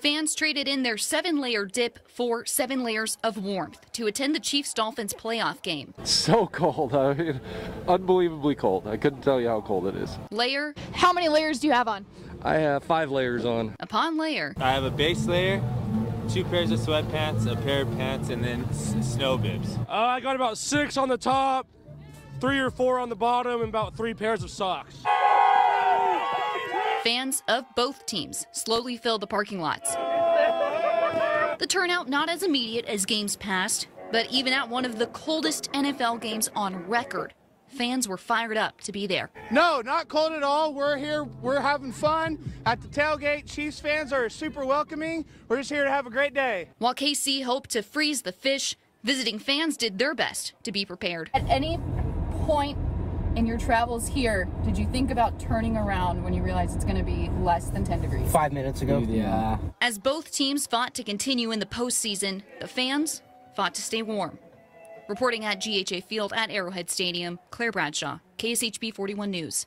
Fans traded in their seven layer dip for seven layers of warmth to attend the Chiefs Dolphins playoff game. So cold. I mean, unbelievably cold. I couldn't tell you how cold it is. Layer How many layers do you have on? I have five layers on. upon layer, I have a base layer, two pairs of sweatpants, a pair of pants, and then s- snow bibs. Uh, I got about six on the top, three or four on the bottom, and about three pairs of socks. Fans of both teams slowly fill the parking lots. The turnout not as immediate as games past, but even at one of the coldest NFL games on record, fans were fired up to be there. No, not cold at all. We're here. We're having fun at the tailgate. Chiefs fans are super welcoming. We're just here to have a great day. While KC hoped to freeze the fish, visiting fans did their best to be prepared. At any point in your travels here, did you think about turning around when you realized it's going to be less than 10 degrees? Five minutes ago. Yeah. As both teams fought to continue in the postseason, the fans fought to stay warm. Reporting at GHA Field at Arrowhead Stadium, Claire Bradshaw, KSHB 41 News.